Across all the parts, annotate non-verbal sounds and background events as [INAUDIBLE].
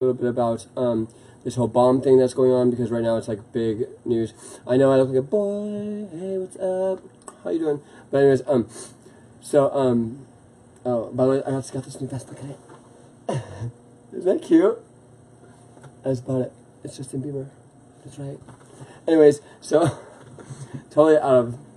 little bit about um, this whole bomb thing that's going on because right now it's like big news. I know I look like a boy. Hey, what's up? How you doing? But anyways, um, so um, oh, by the way, I just got this new vest. It. [LAUGHS] Isn't that cute? I just bought it. It's Justin Bieber. That's right. Anyways, so [LAUGHS] totally out of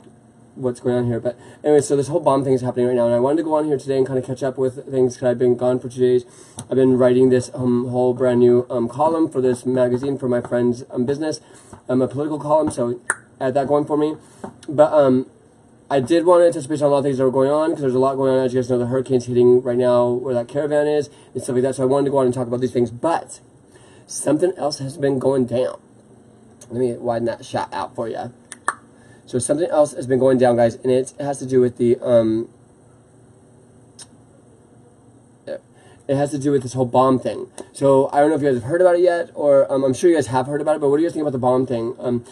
what's going on here. But anyway, so this whole bomb thing is happening right now, and I wanted to go on here today and kind of catch up with things because I've been gone for two days. I've been writing this um, whole brand new um, column for this magazine for my friend's um, business, um, a political column. So add that going for me. But um, I did want to anticipate on a lot of things that were going on because there's a lot going on. As you guys know, the hurricane's hitting right now where that caravan is and stuff like that. So I wanted to go on and talk about these things. But something else has been going down. Let me widen that shot out for you. So something else has been going down, guys, and it has to do with the um, it has to do with this whole bomb thing. So I don't know if you guys have heard about it yet, or um, I'm sure you guys have heard about it. But what do you guys think about the bomb thing? Um,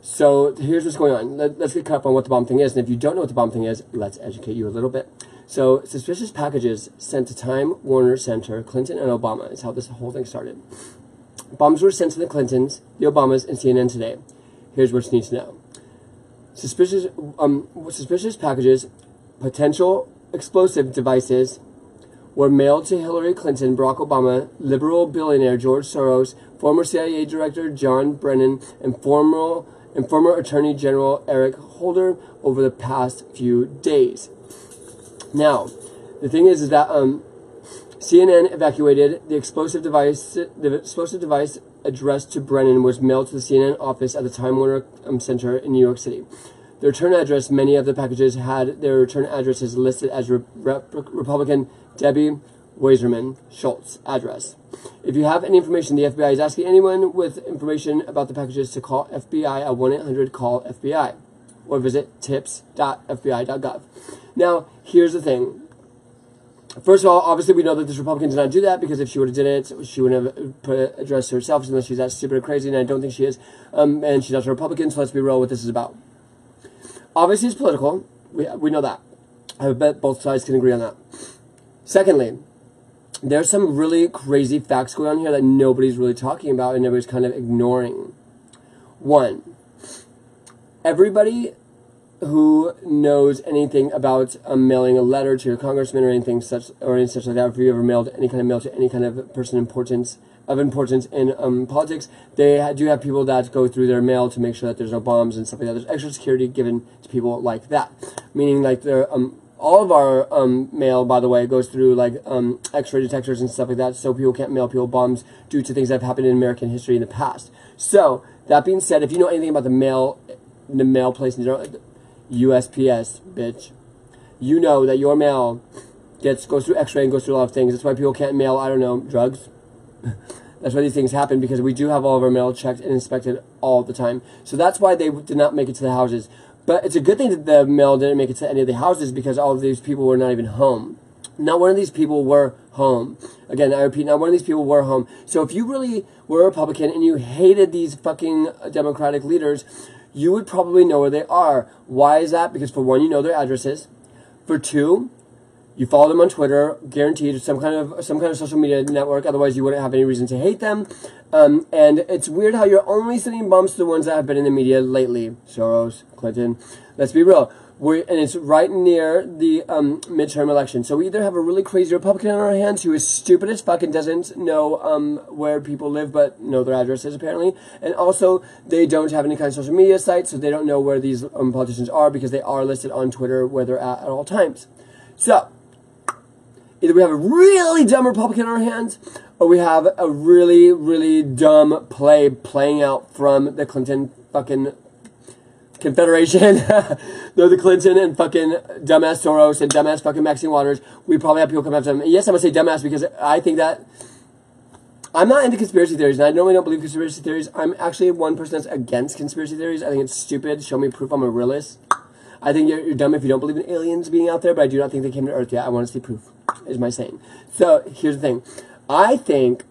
so here's what's going on. Let, us get caught up on what the bomb thing is, and if you don't know what the bomb thing is, let's educate you a little bit. So suspicious packages sent to Time Warner Center, Clinton and Obama is how this whole thing started. Bombs were sent to the Clintons, the Obamas, and CNN today. Here's what you need to know. Suspicious, um, suspicious packages, potential explosive devices, were mailed to Hillary Clinton, Barack Obama, liberal billionaire George Soros, former CIA Director John Brennan, and former, and former Attorney General Eric Holder over the past few days. Now, the thing is, is that um, CNN evacuated the explosive device. The explosive device addressed to Brennan was mailed to the CNN office at the Time Warner um, Center in New York City. The return address, many of the packages had their return addresses listed as Re Rep Republican Debbie Wasserman Schultz address. If you have any information, the FBI is asking anyone with information about the packages to call FBI at 1 800 call FBI or visit tips.fbi.gov. Now, here's the thing First of all, obviously we know that this Republican did not do that because if she would have did it, she wouldn't have put addressed herself unless she's that stupid or crazy, and I don't think she is. Um, and she's not a Republican, so let's be real what this is about. Obviously, it's political. We, we know that. I bet both sides can agree on that. Secondly, there's some really crazy facts going on here that nobody's really talking about and everybody's kind of ignoring. One, everybody who knows anything about um, mailing a letter to your congressman or anything such or anything such like that, if you ever mailed any kind of mail to any kind of person importance of importance in um, politics, they do have people that go through their mail to make sure that there's no bombs and stuff like that. There's extra security given to people like that, meaning like there um, all of our um, mail, by the way, goes through like um, X-ray detectors and stuff like that, so people can't mail people bombs due to things that have happened in American history in the past. So that being said, if you know anything about the mail, the mail place, USPS, bitch. You know that your mail gets goes through X-ray and goes through a lot of things. That's why people can't mail. I don't know drugs. [LAUGHS] that's why these things happen because we do have all of our mail checked and inspected all the time. So that's why they did not make it to the houses. But it's a good thing that the mail didn't make it to any of the houses because all of these people were not even home. Not one of these people were home. Again, I repeat, not one of these people were home. So if you really were a Republican and you hated these fucking Democratic leaders, you would probably know where they are. Why is that? Because for one, you know their addresses. For two, you follow them on Twitter, guaranteed some kind of some kind of social media network. Otherwise, you wouldn't have any reason to hate them. Um, and it's weird how you're only sending bumps to the ones that have been in the media lately. Soros, Clinton. Let's be real. We're, and it's right near the um, midterm election. So we either have a really crazy Republican on our hands who is stupid as fuck and doesn't know um, where people live but know their addresses apparently, and also they don't have any kind of social media site, so they don't know where these um, politicians are because they are listed on Twitter where they're at at all times. So either we have a really dumb Republican on our hands, or we have a really really dumb play playing out from the Clinton fucking Confederation, [LAUGHS] they're the Clinton and fucking dumbass Soros and dumbass fucking Maxine Waters. We probably have people come after them. yes, I'm gonna say dumbass because I think that I'm not into conspiracy theories, and I normally don't believe conspiracy theories. I'm actually one person that's against conspiracy theories. I think it's stupid. Show me proof I'm a realist. I think you're, you're dumb if you don't believe in aliens being out there, but I do not think they came to Earth yet. I want to see proof, is my saying. So here's the thing. I think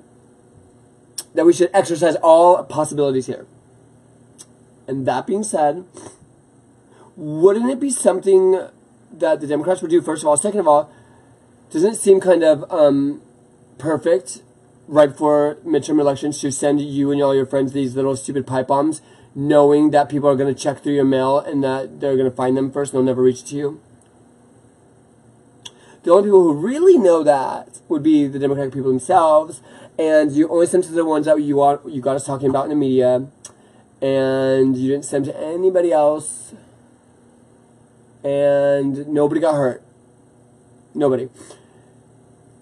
that we should exercise all possibilities here. And that being said, wouldn't it be something that the Democrats would do, first of all? Second of all, doesn't it seem kind of um, perfect right before midterm elections to send you and all your friends these little stupid pipe bombs, knowing that people are going to check through your mail and that they're going to find them first and they'll never reach to you. The only people who really know that would be the Democratic people themselves, and you only send to the ones that you you got us talking about in the media, and you didn't send to anybody else, and nobody got hurt. Nobody.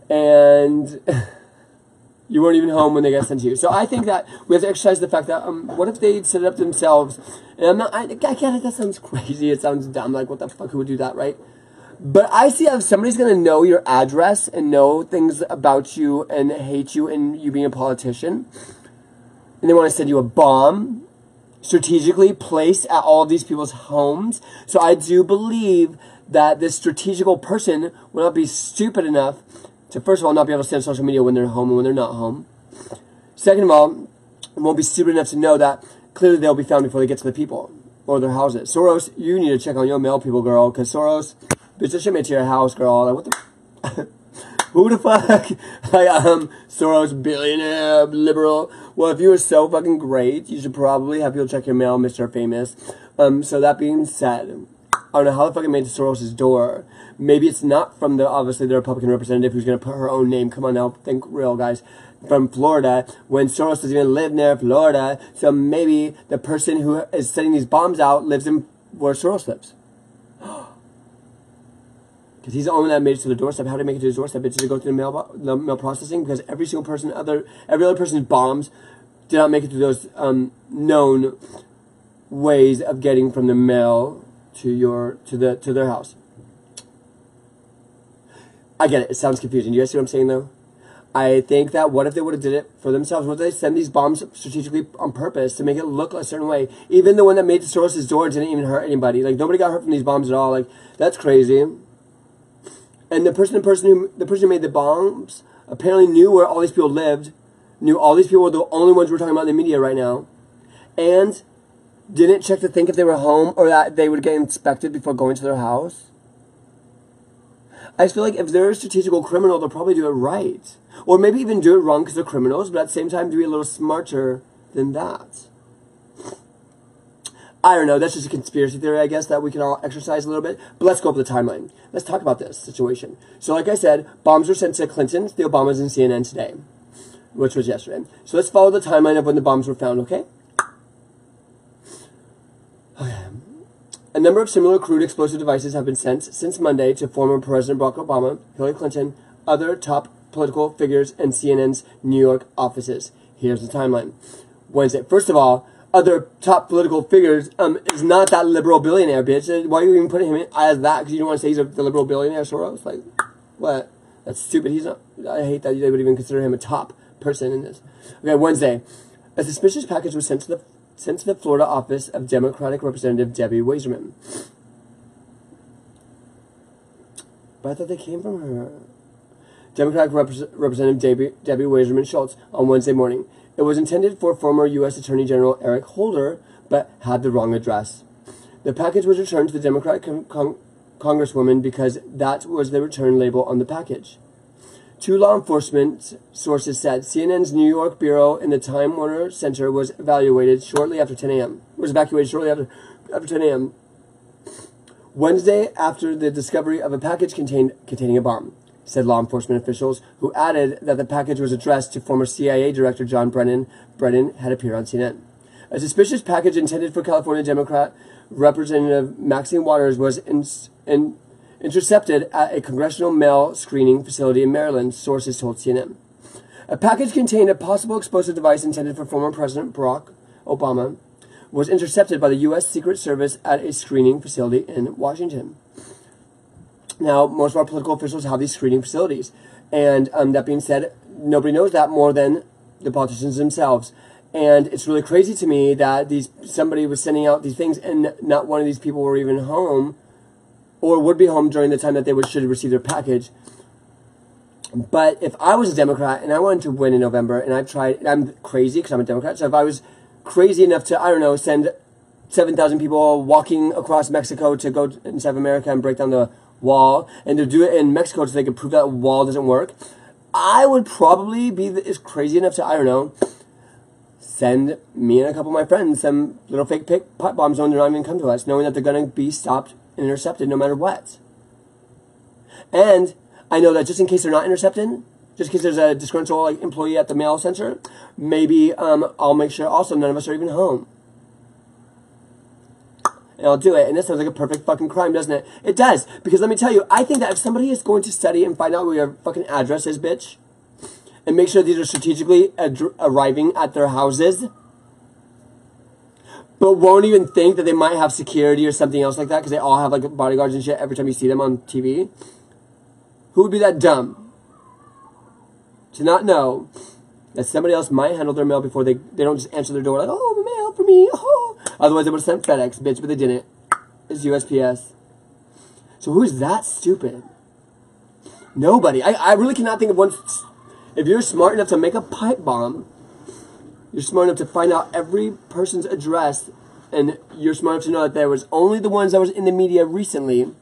And [LAUGHS] you weren't even home when they got sent to you. So I think that we have to exercise the fact that um, what if they set it up themselves? And I'm not. I, I it. That sounds crazy. It sounds dumb. Like what the fuck? Who would do that, right? But I see if somebody's gonna know your address and know things about you and hate you and you being a politician, and they want to send you a bomb strategically placed at all these people's homes. So I do believe that this strategical person will not be stupid enough to, first of all, not be able to stay on social media when they're home and when they're not home. Second of all, won't be stupid enough to know that clearly they'll be found before they get to the people or their houses. Soros, you need to check on your mail people, girl, because Soros, bitch, this shit made to your house, girl. Like, what the... [LAUGHS] [LAUGHS] Who the fuck? [LAUGHS] like, um, Soros, billionaire, liberal. Well, if you were so fucking great, you should probably have people check your mail, Mr. Famous. Um, so that being said, I don't know how the fuck it made to Soros' door. Maybe it's not from the obviously the Republican representative who's going to put her own name. Come on now, think real, guys. From Florida, when Soros doesn't even live near Florida, so maybe the person who is sending these bombs out lives in where Soros lives. [GASPS] Because he's the only one that made it to the doorstep. How did he make it to his doorstep? Did it go through the mail, the mail processing? Because every single person, other every other person's bombs did not make it through those um, known ways of getting from the mail to your to the to their house. I get it. It sounds confusing. Do you guys see what I'm saying though? I think that what if they would have did it for themselves? What if they send these bombs strategically on purpose to make it look a certain way? Even the one that made the Soros' door didn't even hurt anybody. Like nobody got hurt from these bombs at all. Like that's crazy. And the person, the person who the person who made the bombs apparently knew where all these people lived, knew all these people were the only ones we're talking about in the media right now, and didn't check to think if they were home or that they would get inspected before going to their house. I feel like if they're a strategical criminal, they'll probably do it right. Or maybe even do it wrong because they're criminals, but at the same time, to be a little smarter than that. I don't know. That's just a conspiracy theory, I guess, that we can all exercise a little bit. But let's go over the timeline. Let's talk about this situation. So, like I said, bombs were sent to Clinton, the Obamas, and CNN today, which was yesterday. So let's follow the timeline of when the bombs were found, okay? Okay. A number of similar crude explosive devices have been sent since Monday to former President Barack Obama, Hillary Clinton, other top political figures, and CNN's New York offices. Here's the timeline. Wednesday. First of all, other top political figures um, is not that liberal billionaire, bitch. Why are you even putting him in as that? Because you don't want to say he's a, the liberal billionaire, Soros? Like, what? That's stupid. He's not. I hate that they would even consider him a top person in this. Okay, Wednesday. A suspicious package was sent to the sent to the Florida office of Democratic Representative Debbie Wasserman. But I thought they came from her. Democratic Rep- Representative Debbie, Debbie Wasserman Schultz on Wednesday morning. It was intended for former U.S. Attorney General Eric Holder, but had the wrong address. The package was returned to the Democratic con- con- Congresswoman because that was the return label on the package. Two law enforcement sources said CNN's New York bureau in the Time Warner Center was evaluated shortly after 10 a.m. Was evacuated shortly after after 10 a.m. Wednesday after the discovery of a package contained containing a bomb said law enforcement officials, who added that the package was addressed to former CIA Director John Brennan. Brennan had appeared on CNN. A suspicious package intended for California Democrat Representative Maxine Waters was in, in, intercepted at a congressional mail screening facility in Maryland, sources told CNN. A package contained a possible explosive device intended for former President Barack Obama was intercepted by the U.S. Secret Service at a screening facility in Washington. Now, most of our political officials have these screening facilities. And um, that being said, nobody knows that more than the politicians themselves. And it's really crazy to me that these somebody was sending out these things and not one of these people were even home or would be home during the time that they would, should receive their package. But if I was a Democrat and I wanted to win in November and I've tried, I'm crazy because I'm a Democrat. So if I was crazy enough to, I don't know, send 7,000 people walking across Mexico to go in South America and break down the wall and to do it in Mexico so they can prove that wall doesn't work. I would probably be is crazy enough to I don't know send me and a couple of my friends some little fake pick pipe bombs when they're not even come to us, knowing that they're gonna be stopped and intercepted no matter what. And I know that just in case they're not intercepted, just in case there's a disgruntled like, employee at the mail center, maybe um, I'll make sure also none of us are even home. And I'll do it. And this sounds like a perfect fucking crime, doesn't it? It does. Because let me tell you, I think that if somebody is going to study and find out where your fucking address is, bitch, and make sure these are strategically ad- arriving at their houses, but won't even think that they might have security or something else like that because they all have like bodyguards and shit every time you see them on TV. Who would be that dumb to not know that somebody else might handle their mail before they they don't just answer their door like, oh, mail for me, oh. Otherwise, they would have sent FedEx, bitch, but they didn't. It's USPS. So who's that stupid? Nobody. I, I really cannot think of one if you're smart enough to make a pipe bomb, you're smart enough to find out every person's address, and you're smart enough to know that there was only the ones that was in the media recently,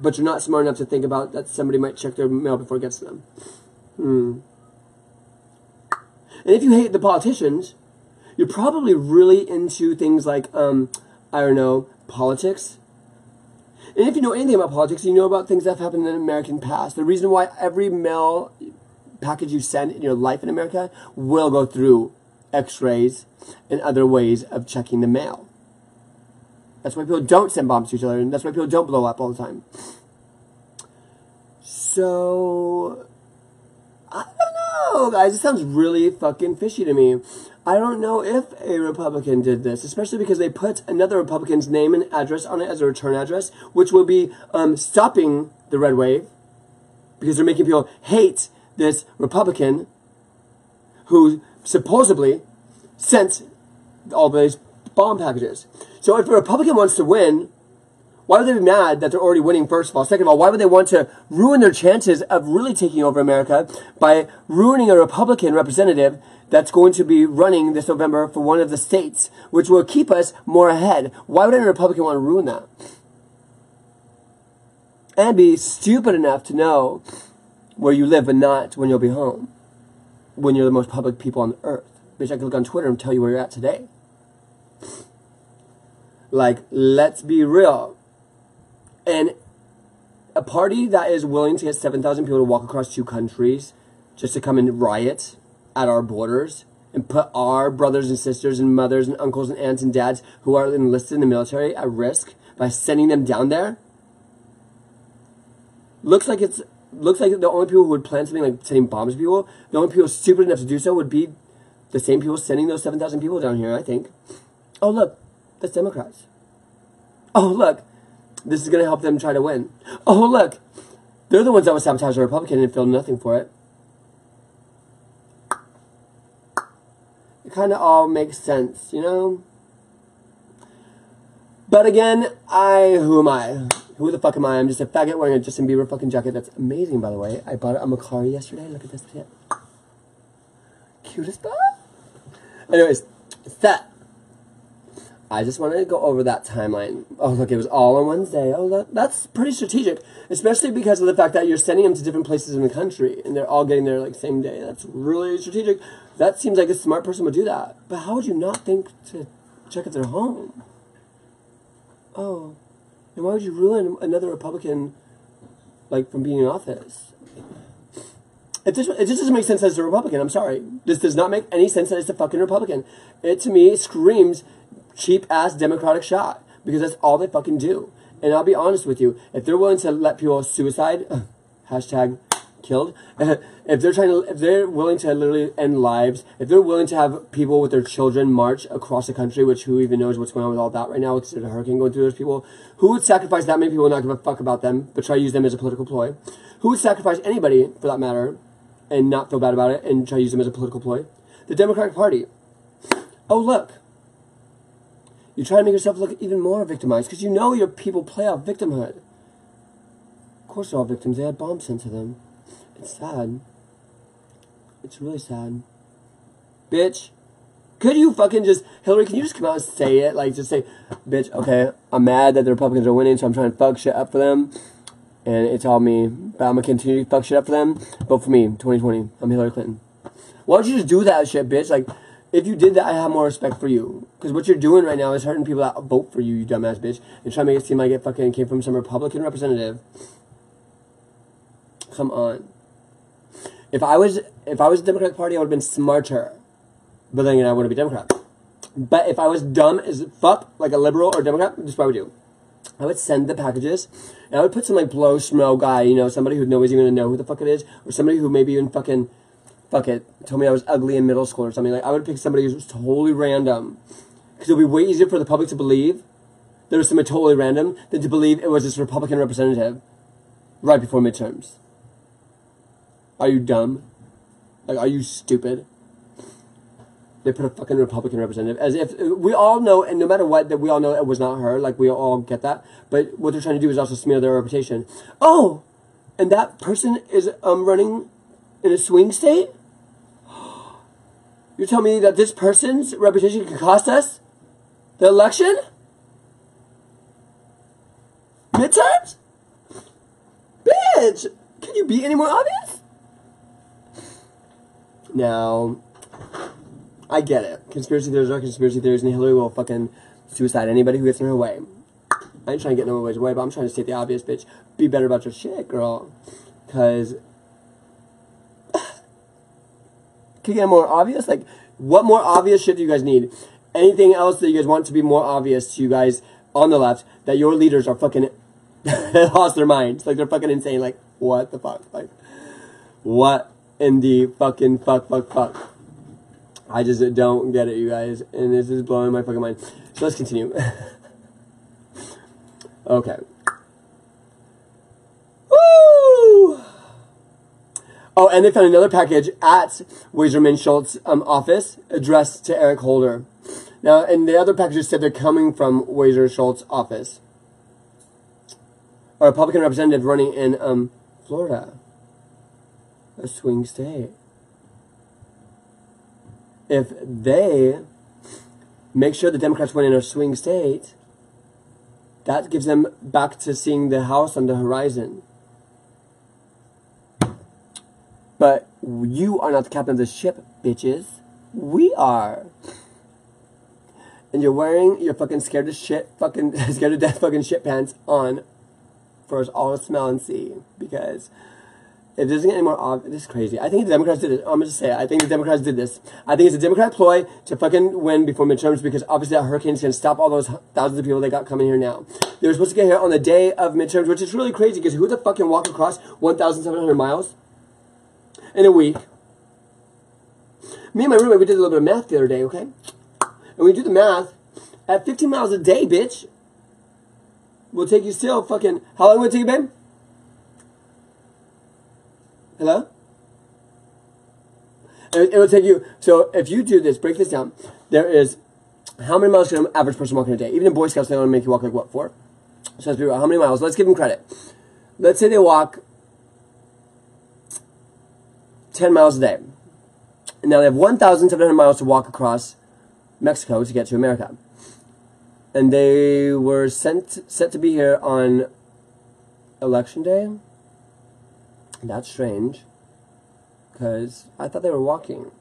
but you're not smart enough to think about that somebody might check their mail before it gets to them. Hmm. And if you hate the politicians, you're probably really into things like, um, I don't know, politics and if you know anything about politics, you know about things that have happened in the American past. The reason why every mail package you send in your life in America will go through x-rays and other ways of checking the mail. That's why people don't send bombs to each other, and that's why people don't blow up all the time. So, know, guys. It sounds really fucking fishy to me. I don't know if a Republican did this, especially because they put another Republican's name and address on it as a return address, which will be um, stopping the red wave because they're making people hate this Republican who supposedly sent all these bomb packages. So if a Republican wants to win, why would they be mad that they're already winning, first of all? Second of all, why would they want to ruin their chances of really taking over America by ruining a Republican representative that's going to be running this November for one of the states, which will keep us more ahead. Why would any Republican want to ruin that? And be stupid enough to know where you live, but not when you'll be home. When you're the most public people on earth. Bitch, I can look on Twitter and tell you where you're at today. Like, let's be real. And a party that is willing to get 7,000 people to walk across two countries just to come and riot at our borders and put our brothers and sisters and mothers and uncles and aunts and dads who are enlisted in the military at risk by sending them down there looks like it's looks like the only people who would plan something like sending bombs to people the only people stupid enough to do so would be the same people sending those 7000 people down here i think. Oh look that's democrats. Oh look this is going to help them try to win oh look they're the ones that would sabotage the republican and feel nothing for it it kind of all makes sense, you know? But again, I, who am I? Who the fuck am I? I'm just a faggot wearing a Justin Bieber fucking jacket. That's amazing, by the way. I bought it on Mercari yesterday. Look at this shit. Cutest bag. Anyways, that. I just wanted to go over that timeline. Oh, look, it was all on Wednesday. Oh, that, that's pretty strategic, especially because of the fact that you're sending them to different places in the country, and they're all getting there like same day. That's really strategic. That seems like a smart person would do that. But how would you not think to check if they're home? Oh, and why would you ruin another Republican, like, from being in office? It just, it just doesn't make sense as a Republican. I'm sorry. This does not make any sense as a fucking Republican. It, to me, screams cheap ass Democratic shot because that's all they fucking do. And I'll be honest with you, if they're willing to let people suicide, hashtag killed, [LAUGHS] if they're trying to, if they're willing to literally end lives, if they're willing to have people with their children march across the country, which who even knows what's going on with all that right now, there's a hurricane going through those people, who would sacrifice that many people and not give a fuck about them, but try to use them as a political ploy? Who would sacrifice anybody, for that matter, and not feel bad about it and try to use them as a political ploy? The Democratic Party. Oh, look. You try to make yourself look even more victimized because you know your people play off victimhood. Of course, they're all victims. They had bombs sent to them. It's sad. It's really sad. Bitch. Could you fucking just, Hillary, can you just come out and say it? Like, just say, bitch, okay, I'm mad that the Republicans are winning, so I'm trying to fuck shit up for them. and it's all me. But I'm gonna continue to fuck shit up for them. Vote for me, 2020. I'm Hillary Clinton. Why don't you just do that shit, bitch? Like, if you did that, I have more respect for you. Because what you're doing right now is hurting people that vote for you, you dumbass bitch, and trying to make it seem like it fucking came from some Republican representative. Come on. If I was if I was the Democratic Party, I would have been smarter. But then again, I wouldn't be Democrat. But if I was dumb as fuck, like a liberal or Democrat, this is what I would do. I would send the packages, and I would put some like blow smoke guy, you know, somebody who nobody's even gonna know who the fuck it is, or somebody who maybe even fucking, fuck it, told me I was ugly in middle school or something. Like I would pick somebody who's totally random, because it would be way easier for the public to believe there was somebody totally random than to believe it was this Republican representative right before midterms. Are you dumb? Like, are you stupid? They put a fucking Republican representative as if we all know, and no matter what, that we all know it was not her. Like we all get that, but what they're trying to do is also smear their reputation. Oh, and that person is um running in a swing state. You're telling me that this person's reputation could cost us the election? Midterms? Bitch! Can you be any more obvious? Now, I get it. Conspiracy theories are conspiracy theories, and Hillary will fucking suicide anybody who gets in her way. I ain't trying to get nobody's way, but I'm trying to state the obvious, bitch. Be better about your shit, girl. Because. Can get more obvious? Like, what more obvious shit do you guys need? Anything else that you guys want to be more obvious to you guys on the left that your leaders are fucking [LAUGHS] lost their minds? Like, they're fucking insane. Like, what the fuck? Like, what in the fucking fuck, fuck, fuck? I just don't get it, you guys, and this is blowing my fucking mind. So let's continue. [LAUGHS] okay. Woo! Oh, and they found another package at Wasserman Schultz um, office addressed to Eric Holder. Now, and the other packages said they're coming from Wazer Schultz office. A Republican representative running in um, Florida, a swing state if they make sure the Democrats win in a swing state, that gives them back to seeing the house on the horizon. But you are not the captain of the ship, bitches. We are. And you're wearing your fucking scared to shit, fucking [LAUGHS] scared to death fucking shit pants on for us all to smell and see. Because it doesn't get any more obvious. This is crazy. I think the Democrats did it. I'm going to say it. I think the Democrats did this. I think it's a Democrat ploy to fucking win before midterms because obviously that hurricane is going to stop all those thousands of people they got coming here now. They were supposed to get here on the day of midterms, which is really crazy because who the fuck can walk across 1,700 miles in a week? Me and my roommate, we did a little bit of math the other day, okay? And we do the math at 15 miles a day, bitch. We'll take you still fucking. How long will it take you, babe? Hello? It, it will take you, so if you do this, break this down, there is, how many miles can an average person walk in a day? Even in Boy Scouts, they only make you walk like, what, four? So let's be real, how many miles? Let's give them credit. Let's say they walk 10 miles a day. And now they have 1,700 miles to walk across Mexico to get to America. And they were sent set to be here on election day. That's strange. Because I thought they were walking.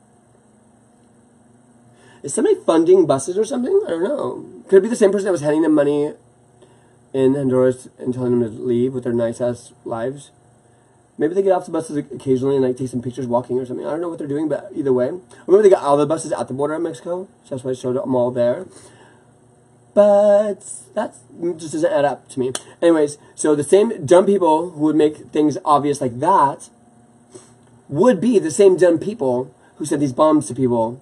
Is somebody funding buses or something? I don't know. Could it be the same person that was handing them money in Honduras and telling them to leave with their nice ass lives? Maybe they get off the buses occasionally and like take some pictures walking or something. I don't know what they're doing, but either way. Maybe they got all the buses at the border of Mexico, so that's why I showed them all there. But that mm, just doesn't add up to me. Anyways, so the same dumb people who would make things obvious like that would be the same dumb people who sent these bombs to people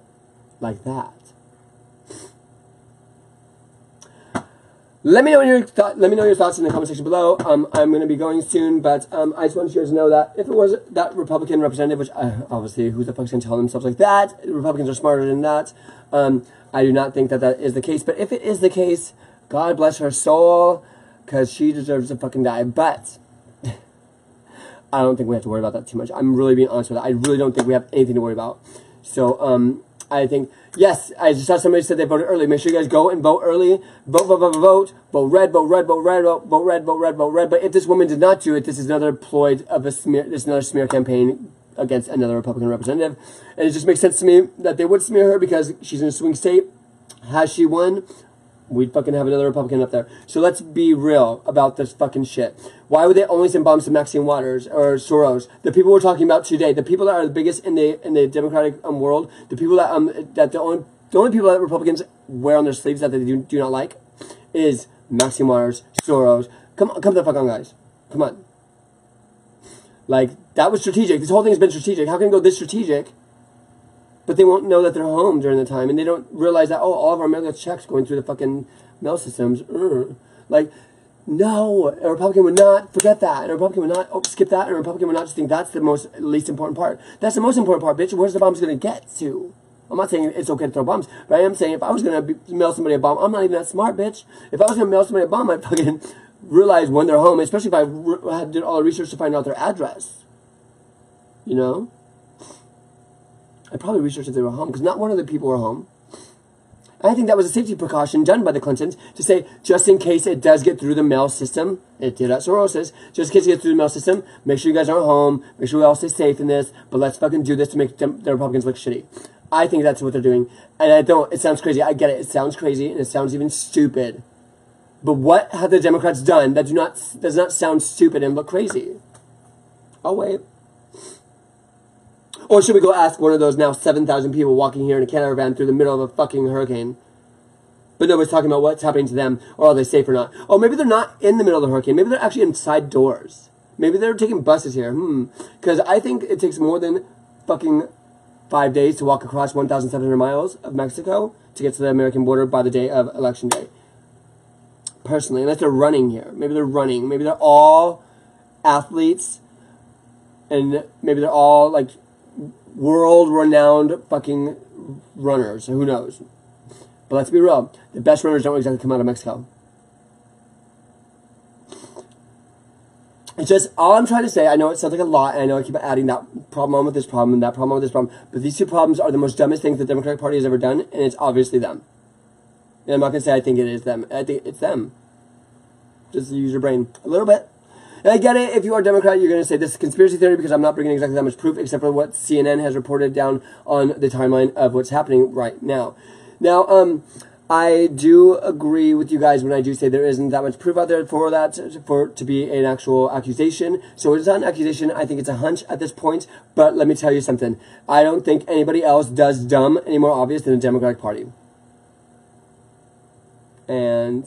like that. Let me know your th- let me know your thoughts in the comment section below. Um, I'm going to be going soon, but um, I just want you guys to know that if it was that Republican representative, which uh, obviously who the fuck's going to tell themselves like that? Republicans are smarter than that. Um, I do not think that that is the case. But if it is the case, God bless her soul, because she deserves to fucking die. But [LAUGHS] I don't think we have to worry about that too much. I'm really being honest with that. I really don't think we have anything to worry about. So, um, I think yes. I just saw somebody said they voted early. Make sure you guys go and vote early. Vote, vote, vote, vote, vote. red, vote red, vote red, vote, vote red, vote red, vote red. But if this woman did not do it, this is another ploy of a smear. This is another smear campaign against another Republican representative, and it just makes sense to me that they would smear her because she's in a swing state. Has she won? We'd fucking have another Republican up there. So let's be real about this fucking shit. Why would they only send bombs to Maxine Waters or Soros? The people we're talking about today, the people that are the biggest in the in the Democratic um, world, the people that um that the only the only people that Republicans wear on their sleeves that they do, do not like, is Maxine Waters, Soros. Come on, come the fuck on, guys. Come on. Like that was strategic. This whole thing has been strategic. How can it go this strategic? But they won't know that they're home during the time, and they don't realize that oh, all of our mail checks going through the fucking mail systems. Like, no, a Republican would not forget that. And a Republican would not oh, skip that. And a Republican would not just think that's the most least important part. That's the most important part, bitch. Where's the bombs going to get to? I'm not saying it's okay to throw bombs, but I am saying if I was going to mail somebody a bomb, I'm not even that smart, bitch. If I was to mail somebody a bomb, I'd fucking [LAUGHS] realize when they're home, especially if I did all the research to find out their address. You know? I probably researched if they were home because not one of the people were home. I think that was a safety precaution done by the Clintons to say, just in case it does get through the mail system, it did at Soros's, just in case it gets through the mail system, make sure you guys aren't home, make sure we all stay safe in this, but let's fucking do this to make the Republicans look shitty. I think that's what they're doing. And I don't, it sounds crazy. I get it. It sounds crazy and it sounds even stupid. But what have the Democrats done that do not, does not sound stupid and look crazy? I'll wait. Or should we go ask one of those now 7,000 people walking here in a caravan through the middle of a fucking hurricane? But nobody's talking about what's happening to them, or are they safe or not. Oh, maybe they're not in the middle of the hurricane. Maybe they're actually inside doors. Maybe they're taking buses here. Hmm. Because I think it takes more than fucking five days to walk across 1,700 miles of Mexico to get to the American border by the day of election day. Personally, unless they're running here. Maybe they're running. Maybe they're all athletes. And maybe they're all like world renowned fucking runners. Who knows? But let's be real. The best runners don't exactly come out of Mexico. It's just all I'm trying to say. I know it sounds like a lot, and I know I keep adding that problem with this problem and that problem with this problem. But these two problems are the most dumbest things the Democratic Party has ever done, and it's obviously them. And I'm not gonna say I think it is them. I think it's them. Just use your brain a little bit. And I get it. If you are a Democrat, you're going to say this is conspiracy theory because I'm not bringing exactly that much proof, except for what CNN has reported down on the timeline of what's happening right now. Now, um, I do agree with you guys when I do say there isn't that much proof out there for that for to be an actual accusation. So it's not an accusation. I think it's a hunch at this point. But let me tell you something. I don't think anybody else does dumb any more obvious than the Democratic Party. And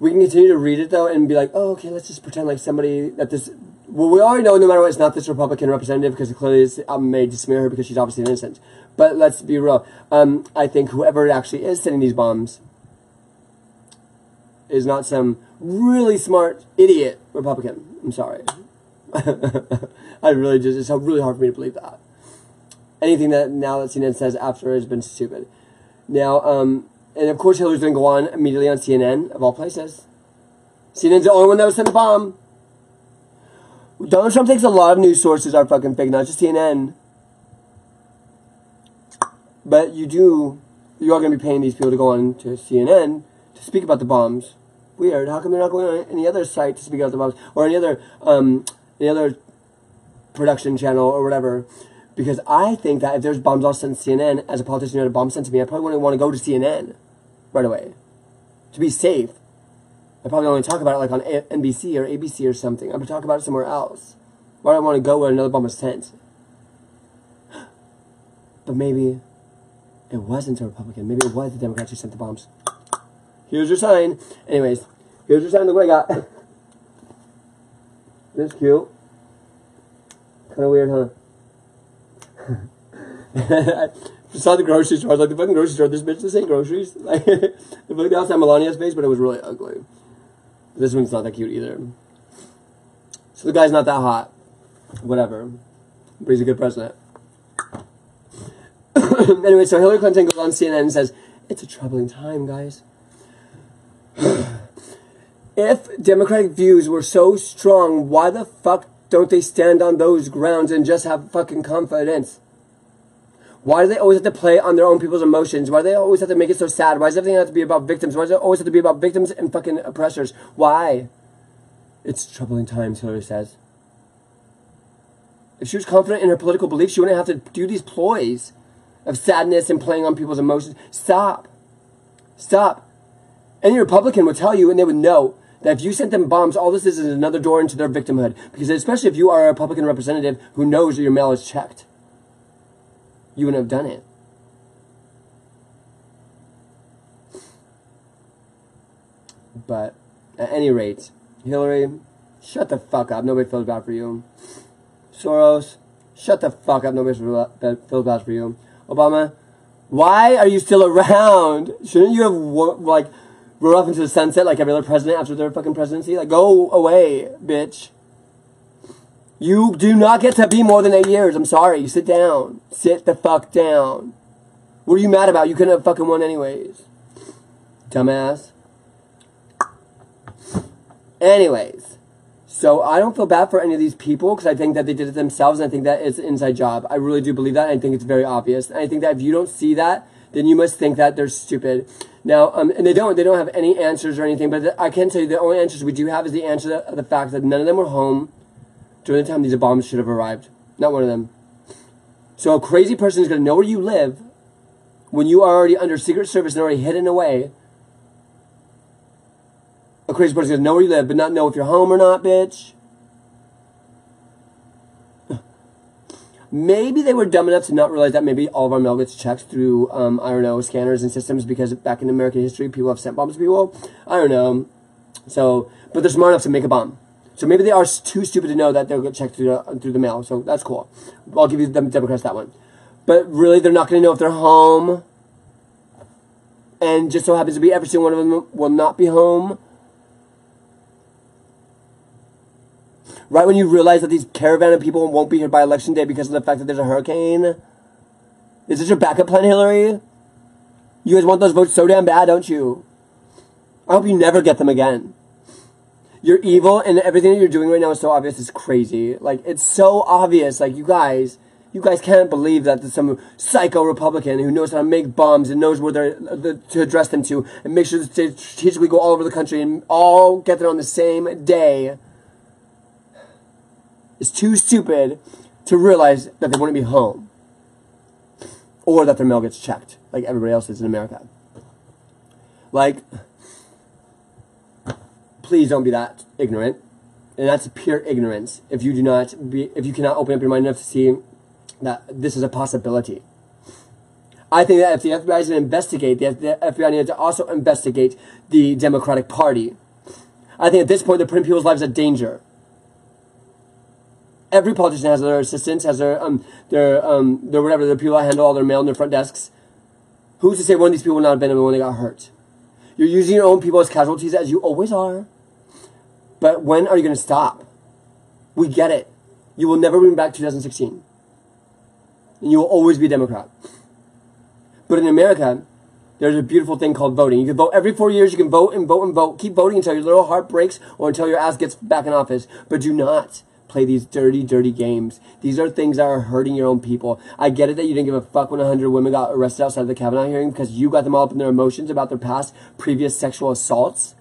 we can continue to read it though and be like, oh, okay, let's just pretend like somebody that this. Well, we already know no matter what, it's not this Republican representative because clearly it's um, made to smear her because she's obviously innocent. But let's be real. Um, I think whoever actually is sending these bombs is not some really smart idiot Republican. I'm sorry. [LAUGHS] I really just, it's really hard for me to believe that. Anything that now that CNN says after has been stupid. Now, um, and of course, Hillary's going to go on immediately on CNN, of all places. CNN's the only one that was sent the bomb. Donald Trump takes a lot of news sources are fucking fake, not just CNN. But you do, you are going to be paying these people to go on to CNN to speak about the bombs. Weird. How come they're not going on any other site to speak about the bombs or any other, um, any other production channel or whatever? Because I think that if there's bombs all sent to CNN, as a politician who had a bomb sent to me, I probably wouldn't want to go to CNN right away. To be safe. I probably only talk about it like on NBC or ABC or something. I would talk about it somewhere else. Why do I want to go where another bomb was sent? [SIGHS] But maybe it wasn't a Republican. Maybe it was the Democrats who sent the bombs. Here's your sign. Anyways, here's your sign. Look what I got. [LAUGHS] this cute. Kind of weird, huh? I [LAUGHS] saw the grocery store. I was like, the fucking grocery store. This bitch, this ain't groceries. [LAUGHS] Like, the fucking Melania's face, but it was really ugly. This one's not that cute either. So the guy's not that hot. Whatever. But he's a good president. [COUGHS] anyway, so Hillary Clinton goes on CNN and says, It's a troubling time, guys. [SIGHS] if Democratic views were so strong, why the fuck don't they stand on those grounds and just have fucking confidence? Why do they always have to play on their own people's emotions? Why do they always have to make it so sad? Why does everything have to be about victims? Why does it always have to be about victims and fucking oppressors? Why? It's troubling times, Hillary says. If she was confident in her political beliefs, she wouldn't have to do these ploys of sadness and playing on people's emotions. Stop. Stop. Any Republican would tell you, and they would know, that if you sent them bombs, all this is is another door into their victimhood. Because especially if you are a Republican representative who knows that your mail is checked, you wouldn't have done it. But at any rate, Hillary, shut the fuck up. Nobody feels bad for you. Soros, shut the fuck up. Nobody feels bad for you. Obama, why are you still [LAUGHS] around? Shouldn't you have like rode off into the sunset like every other president after their fucking presidency? Like, go away, bitch. You do not get to be more than eight years. I'm sorry. Sit down. Sit the fuck down. What are you mad about? You couldn't have fucking won anyways. Dumbass. Anyways. So I don't feel bad for any of these people because I think that they did it themselves and I think that it's an inside job. I really do believe that. And I think it's very obvious. And I think that if you don't see that, then you must think that they're stupid. Now, um, and they don't, they don't have any answers or anything, but I can tell you the only answers we do have is the answer of the fact that none of them were home during the time these bombs should have arrived. Not one of them. So a crazy person is going to know where you live when you are already under Secret Service and already hidden away. A crazy person is going to know where you live, but not know if you're home or not, bitch. Maybe they were dumb enough to not realize that maybe all of our mail gets checked through, um, I don't know, scanners and systems because back in American history, people have sent bombs to people. I don't know. So, but they're smart enough to make a bomb. So maybe they are too stupid to know that they'll get checked through the, through the mail. So that's cool. I'll give you the Democrats that one. But really, they're not going to know if they're home. And just so happens to be every single one of them will not be home. Right when you realize that these caravan of people won't be here by election day because of the fact that there's a hurricane. Is this your backup plan, Hillary? You guys want those votes so damn bad, don't you? I hope you never get them again. You're evil, and everything that you're doing right now is so obvious. It's crazy. Like it's so obvious. Like you guys, you guys can't believe that there's some psycho Republican who knows how to make bombs and knows where they're uh, the, to address them to, and make sure that they strategically go all over the country and all get there on the same day. It's too stupid to realize that they wouldn't be home, or that their mail gets checked like everybody else is in America. Like please don't be that ignorant. And that's pure ignorance if you do not be, if you cannot open up your mind enough to see that this is a possibility. I think that if the FBI is going to investigate, the FBI needs to also investigate the Democratic Party. I think at this point they're putting people's lives at danger. Every politician has their assistants, has their um their um their whatever, their people that handle all their mail in their front desks. Who's to say one of these people would not have been the one that got hurt? You're using your own people as casualties, as you always are. But when are you going to stop? We get it. You will never bring back 2016. And you will always be a Democrat. But in America, there's a beautiful thing called voting. You can vote every four years. You can vote and vote and vote. Keep voting until your little heart breaks or until your ass gets back in office. But do not play these dirty, dirty games. These are things that are hurting your own people. I get it that you didn't give a fuck when 100 women got arrested outside of the Kavanaugh hearing because you got them all up in their emotions about their past previous sexual assaults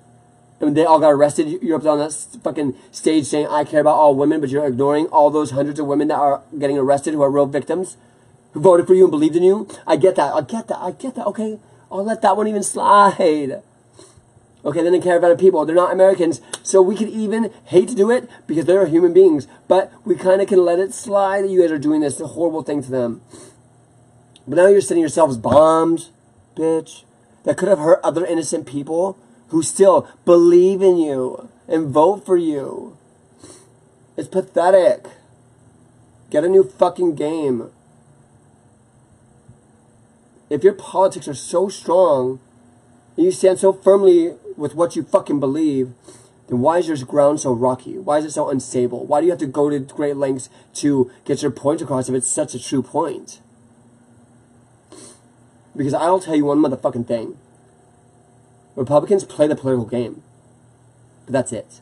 and they all got arrested. You're up on that fucking stage saying, I care about all women, but you're ignoring all those hundreds of women that are getting arrested who are real victims, who voted for you and believed in you. I get that. I get that. I get that. Okay. I'll let that one even slide. Okay, then the caravan of people, they're not Americans, so we could even hate to do it because they're human beings, but we kind of can let it slide that you guys are doing this a horrible thing to them. But now you're sending yourselves bombs, bitch, that could have hurt other innocent people who still believe in you and vote for you. It's pathetic. Get a new fucking game. If your politics are so strong you stand so firmly with what you fucking believe, then why is your ground so rocky? Why is it so unstable? Why do you have to go to great lengths to get your point across if it's such a true point? Because I'll tell you one motherfucking thing. Republicans play the political game. But that's it.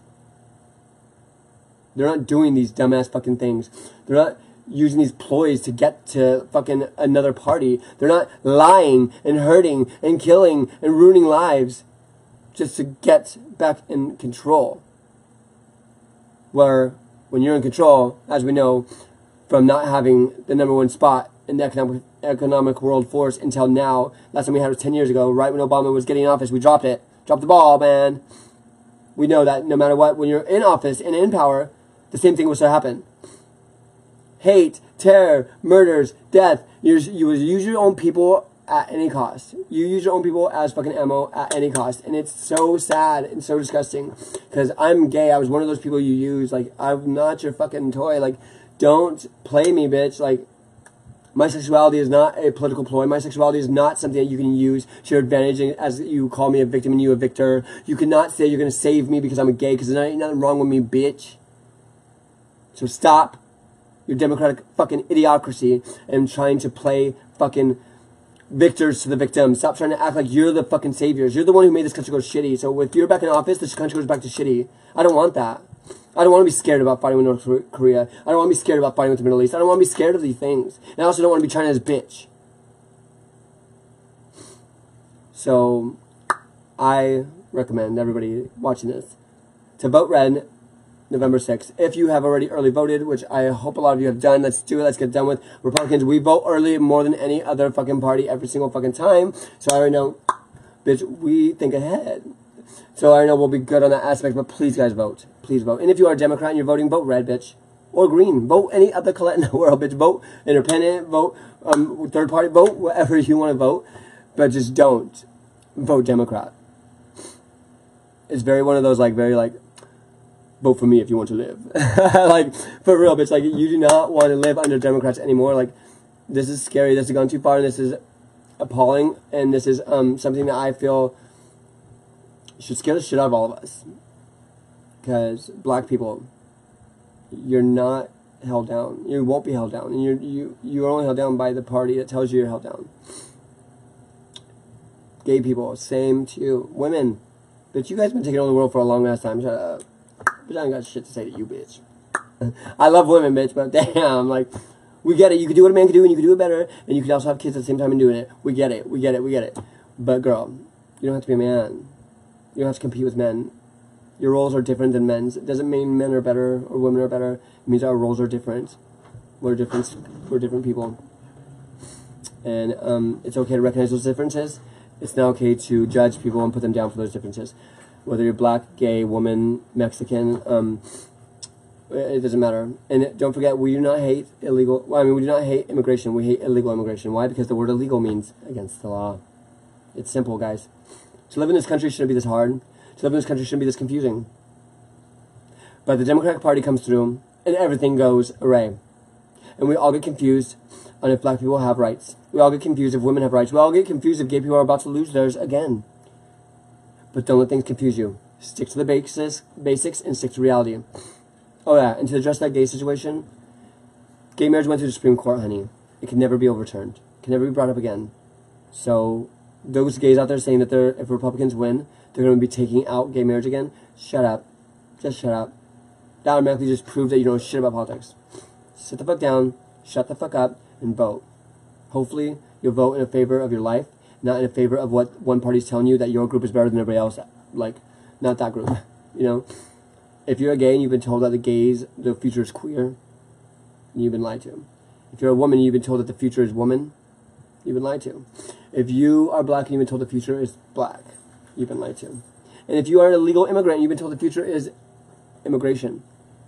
They're not doing these dumbass fucking things. They're not using these ploys to get to fucking another party. They're not lying and hurting and killing and ruining lives just to get back in control. Where when you're in control, as we know, from not having the number one spot in the economic economic world force until now. Last time we had it was 10 years ago, right when Obama was getting in office. We dropped it. Dropped the ball, man. We know that no matter what, when you're in office and in power, the same thing was to happen. Hate, terror, murders, death. you you use your own people at any cost. You use your own people as fucking ammo at any cost. And it's so sad and so disgusting. Because I'm gay. I was one of those people you use. Like, I'm not your fucking toy. Like, don't play me, bitch. Like, my sexuality is not a political ploy. My sexuality is not something that you can use to your advantage as you call me a victim and you a victor. You cannot say you're going to save me because I'm a gay because there's nothing wrong with me, bitch. So stop your democratic fucking idiocracy and trying to play fucking victors to the victims. Stop trying to act like you're the fucking saviors. You're the one who made this country go shitty. So if you're back in office, this country goes back to shitty. I don't want that. I don't want to be scared about fighting with North Korea. I don't want to be scared about fighting with the Middle East. I don't want to be scared of these things. And I also don't want to be China's bitch. So, I recommend everybody watching this to vote red November 6th. If you have already early voted, which I hope a lot of you have done, let's do it. Let's get done with Republicans. We vote early more than any other fucking party every single fucking time. So I already know, bitch, we think ahead. So I know we'll be good on that aspect, but please, guys, vote. Please vote. And if you are a Democrat and you're voting, vote red, bitch. Or green. Vote any other color in the [LAUGHS] world, bitch. Vote independent, vote um, third party, vote whatever [LAUGHS] you want to vote. But just don't vote Democrat. It's very one of those, like, very, like, vote for me if you want to live. [LAUGHS] like, for real, bitch. Like, you do not want to live under Democrats anymore. Like, this is scary. This has gone too far, and this is appalling. And this is um, something that I feel should scare the shit out of all of us. Because black people, you're not held down. You won't be held down. And you're, you, you're only held down by the party that tells you you're held down. Gay people, same to you. Women, but you guys have been taking over the world for a long ass time. Shut up. But I ain't got shit to say to you, bitch. [LAUGHS] I love women, bitch, but [LAUGHS] damn, like, we get it. You can do what a man can do, and you can do it better, and you can also have kids at the same time and doing it. We get it. We get it. We get it. But girl, you don't have to be a man. You don't have to compete with men. Your roles are different than men's. It doesn't mean men are better or women are better. It means our roles are different. We're different. We're different people. And um, it's okay to recognize those differences. It's not okay to judge people and put them down for those differences. Whether you're black, gay, woman, Mexican, um, it doesn't matter. And don't forget, we do not hate illegal. Well, I mean, we do not hate immigration. We hate illegal immigration. Why? Because the word illegal means against the law. It's simple, guys. To live in this country shouldn't be this hard. To live in this country shouldn't be this confusing. But the Democratic Party comes through, and everything goes array. And we all get confused on if black people have rights. We all get confused if women have rights. We all get confused if gay people are about to lose theirs again. But don't let things confuse you. Stick to the basis, basics and stick to reality. Oh yeah, and to address that gay situation, gay marriage went through the Supreme Court, honey. It can never be overturned. It can never be brought up again. So those gays out there saying that they're if Republicans win, they're going to be taking out gay marriage again. Shut up. Just shut up. That automatically just proves that you know shit about politics. Sit the fuck down, shut the fuck up, and vote. Hopefully, you'll vote in favor of your life, not in favor of what one party's telling you that your group is better than everybody else. Like, not that group. [LAUGHS] You know, if you're a gay and you've been told that the gays, the future is queer, you've been lied to. If you're a woman you've been told that the future is woman, you've been lied to. If you are black and you've been told the future is black, you've been lied to. And if you are an illegal immigrant and you've been told the future is immigration,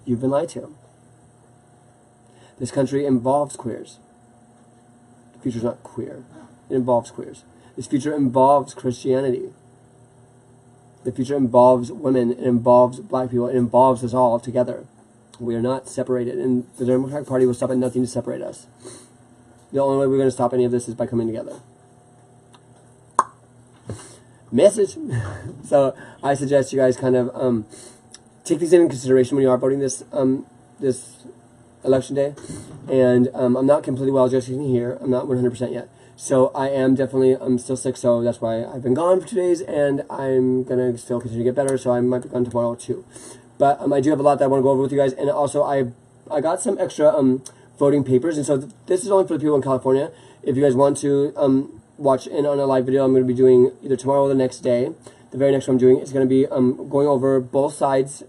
you've been lied to. This country involves queers. The future is not queer. It involves queers. This future involves Christianity. The future involves women. It involves black people. It involves us all together. We are not separated. And the Democratic Party will stop at nothing to separate us. The only way we're going to stop any of this is by coming together message. [LAUGHS] so I suggest you guys kind of um, take these into consideration when you are voting this um, this election day. And um, I'm not completely well adjusted here. I'm not 100% yet. So I am definitely, I'm still sick, so that's why I've been gone for two days, and I'm to still continue to get better, so I might be gone tomorrow too. But um, I do have a lot that I want to go over with you guys, and also I I got some extra um, voting papers, and so th- this is only for the people in California. If you guys want to um, watch in on a live video, I'm to be doing either tomorrow or the next day. The very next one I'm doing is to be um, going over both sides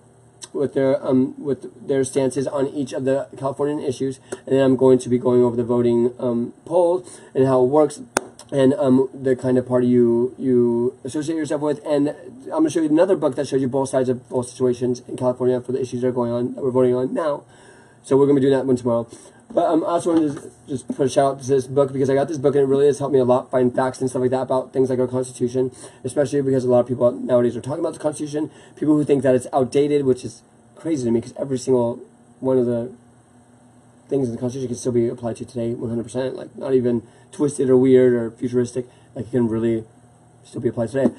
with their um, with their stances on each of the Californian issues, and then I'm going to be going over the voting um, poll and how it works, and um, the kind of party you you associate yourself with. And I'm to show you another book that shows you both sides of both situations in California for the issues that are going on that we're voting on now. So we're going to be doing that one tomorrow. But um, I also wanted to just put a shout out to this book because I got this book and it really has helped me a lot find facts and stuff like that about things like our Constitution, especially because a lot of people nowadays are talking about the Constitution. People who think that it's outdated, which is crazy to me because every single one of the things in the Constitution can still be applied to today 100%. Like, not even twisted or weird or futuristic. Like, it can really still be applied today.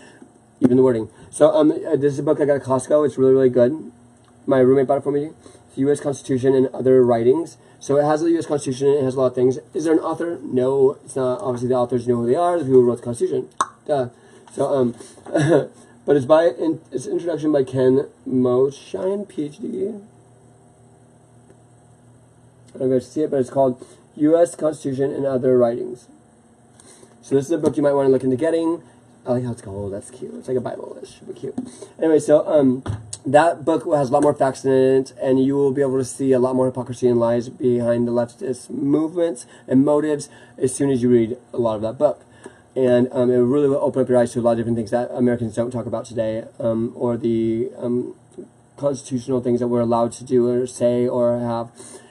Even the wording. So, um, uh, this is a book I got at Costco. It's really, really good. My roommate bought it for me. It's the U.S. Constitution and other writings. So it has the U.S. Constitution. It has a lot of things. Is there an author? No, it's not. Obviously, the authors know who they are. The people who wrote the Constitution. Duh. So um, [LAUGHS] but it's by in, it's introduction by Ken Moshine, PhD. I don't know if you see it, but it's called U.S. Constitution and Other Writings. So this is a book you might want to look into getting. I like how it's called. That's cute. It's like a Bible-ish, but cute. Anyway, so um, that book has a lot more facts in it, and you will be able to see a lot more hypocrisy and lies behind the leftist movements and motives as soon as you read a lot of that book. And um, it really will open up your eyes to a lot of different things that Americans don't talk about today, um, or the um, constitutional things that we're allowed to do or say or have.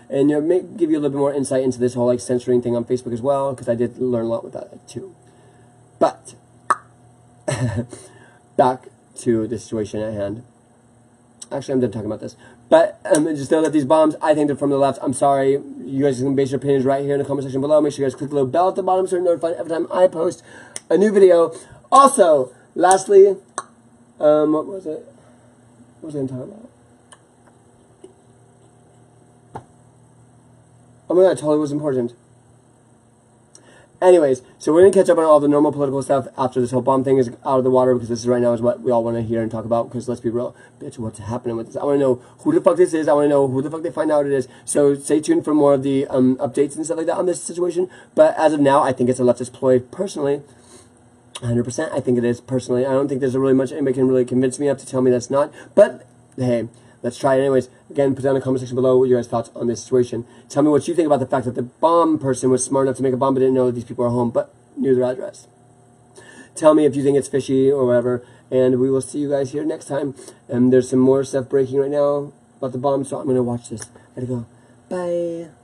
And it may give you a little bit more insight into this whole like censoring thing on Facebook as well, because I did learn a lot with that too. But [LAUGHS] back to the situation at hand. Actually, I'm done talking about this. But um, just know that these bombs, I think they're from the left. I'm sorry. You guys can base your opinions right here in the comment section below. Make sure you guys click the little bell at the bottom so you're notified every time I post a new video. Also, lastly, um, what was it? What was I going to talk about? Oh my god, totally was important. Anyways, so we're gonna catch up on all the normal political stuff after this whole bomb thing is out of the water because this is right now is what we all want to hear and talk about. Because let's be real, bitch, what's happening with this? I want to know who the fuck this is. I want to know who the fuck they find out it is. So stay tuned for more of the um, updates and stuff like that on this situation. But as of now, I think it's a leftist ploy. Personally, 100%. I think it is. Personally, I don't think there's really much anybody can really convince me of to tell me that's not. But hey let's try it anyways. Again, put down in the comment section below your guys' thoughts on this situation. Tell me what you think about the fact that the bomb person was smart enough to make a bomb but didn't know that these people are home, but knew their address. Tell me if you think it's fishy or whatever, and we will see you guys here next time. And there's some more stuff breaking right now about the bomb, so I'm going to watch this. I Gotta go. Bye.